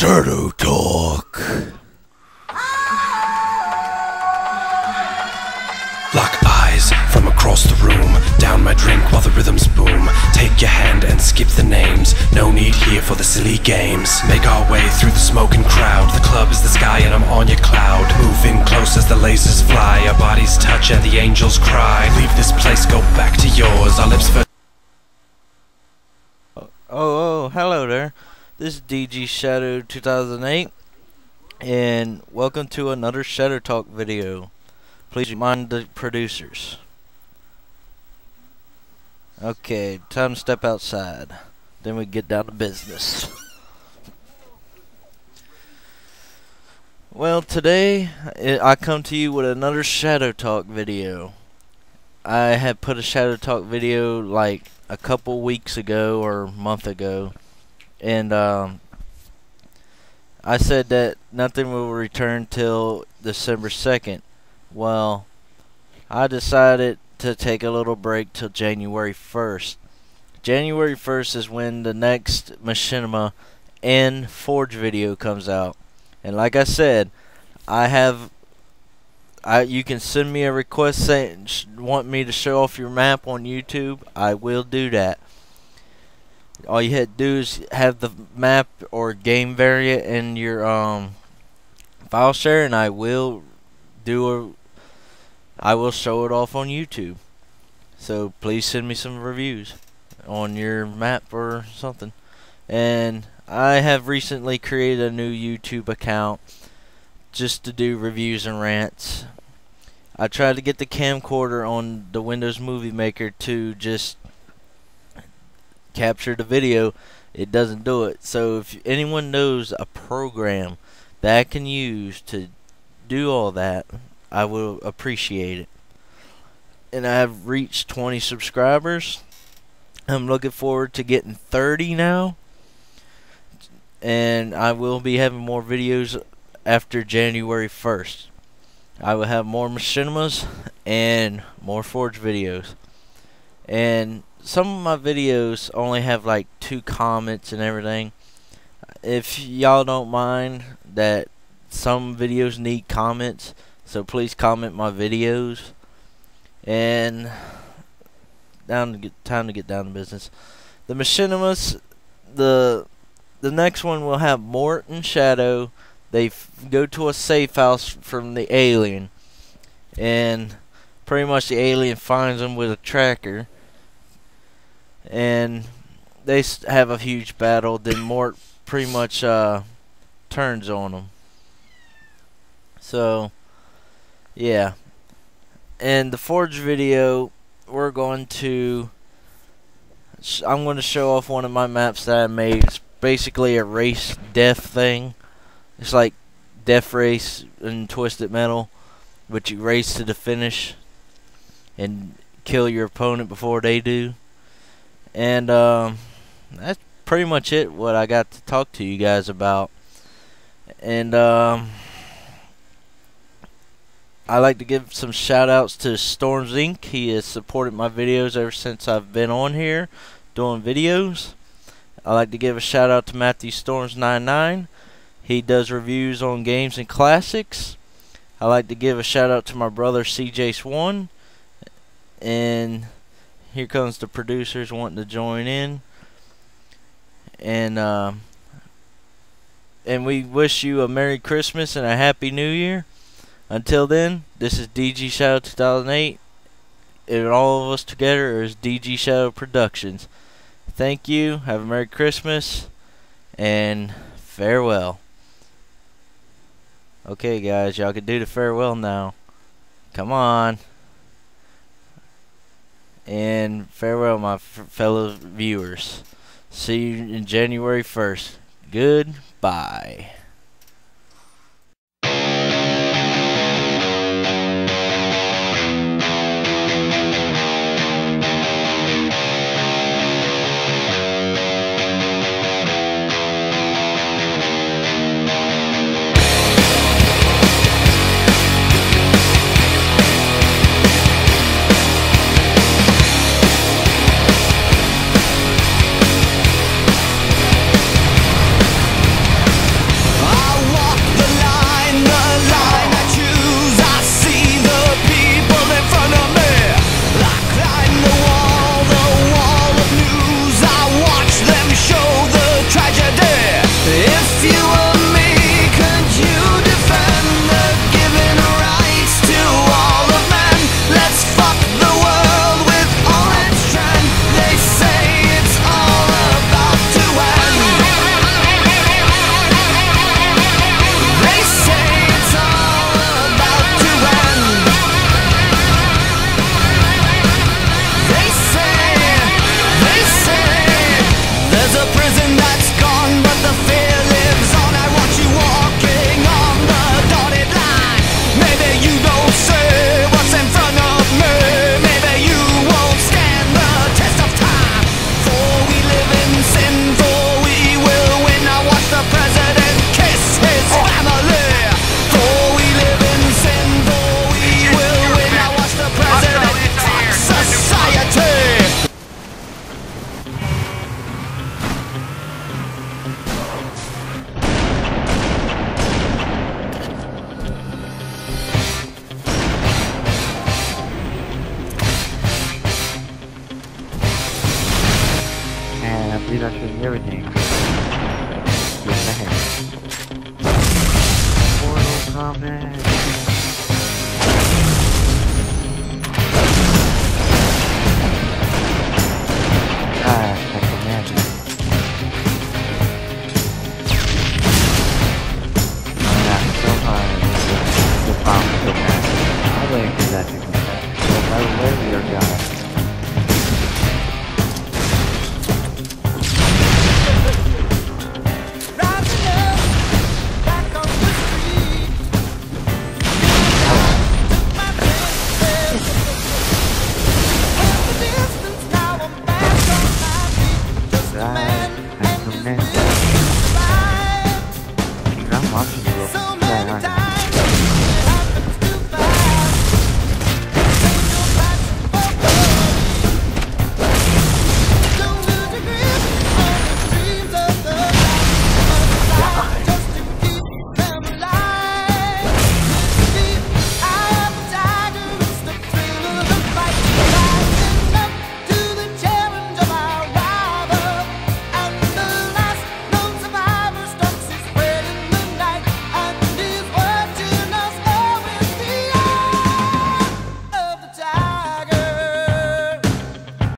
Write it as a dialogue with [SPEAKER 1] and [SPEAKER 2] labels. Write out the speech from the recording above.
[SPEAKER 1] Shadow Talk. Lock eyes from across the room. Down my drink while the rhythms boom. Take your hand and skip the names. No need here for the silly games. Make our way through the smoking crowd. The club is the sky and I'm on your cloud. Move in close as the lasers fly. Our bodies touch and the angels cry. Leave this place, go back to yours. Our lips.
[SPEAKER 2] Oh, oh, hello there. This is DG Shadow 2008, and welcome to another Shadow Talk video. Please remind the producers. Okay, time to step outside. Then we get down to business. Well, today I I come to you with another Shadow Talk video. I had put a Shadow Talk video like a couple weeks ago or month ago and um, I said that nothing will return till December 2nd. Well, I decided to take a little break till January 1st. January 1st is when the next Machinima and Forge video comes out. And like I said, I have I you can send me a request saying want me to show off your map on YouTube. I will do that all you had to do is have the map or game variant in your um, file share, and I will do a. I will show it off on YouTube. So please send me some reviews on your map or something. And I have recently created a new YouTube account just to do reviews and rants. I tried to get the camcorder on the Windows Movie Maker to just capture the video, it doesn't do it. So if anyone knows a program that I can use to do all that, I will appreciate it. And I have reached 20 subscribers. I'm looking forward to getting 30 now. And I will be having more videos after January 1st. I will have more machinimas and more Forge videos. And some of my videos only have like two comments and everything. If y'all don't mind that some videos need comments, so please comment my videos. And down to get time to get down to business. The Machinimas, the the next one will have Mort and Shadow. They go to a safe house from the alien, and pretty much the alien finds them with a tracker and they have a huge battle. Then Mort pretty much uh, turns on them. So, yeah. And the Forge video, we're going to. I'm going to show off one of my maps that I made. It's basically a race death thing. It's like Death Race and Twisted Metal, but you race to the finish and kill your opponent before they do. And um, that's pretty much it. What I got to talk to you guys about. And um, I like to give some shout outs to Storms Inc. He has supported my videos ever since I've been on here doing videos. I like to give a shout out to Matthew Storms 99. He does reviews on games and classics. I like to give a shout out to my brother CJ Swan. And here comes the producers wanting to join in. And uh, and we wish you a Merry Christmas and a Happy New Year. Until then, this is DG Shadow 2008. And all of us together is DG Shadow Productions. Thank you. Have a Merry Christmas. And farewell. Okay, guys, y'all can do the farewell now. Come on. And farewell, my fellow viewers. See you in January 1st. Goodbye.
[SPEAKER 3] Not showing everything. Have. Mortal Kombat. amen.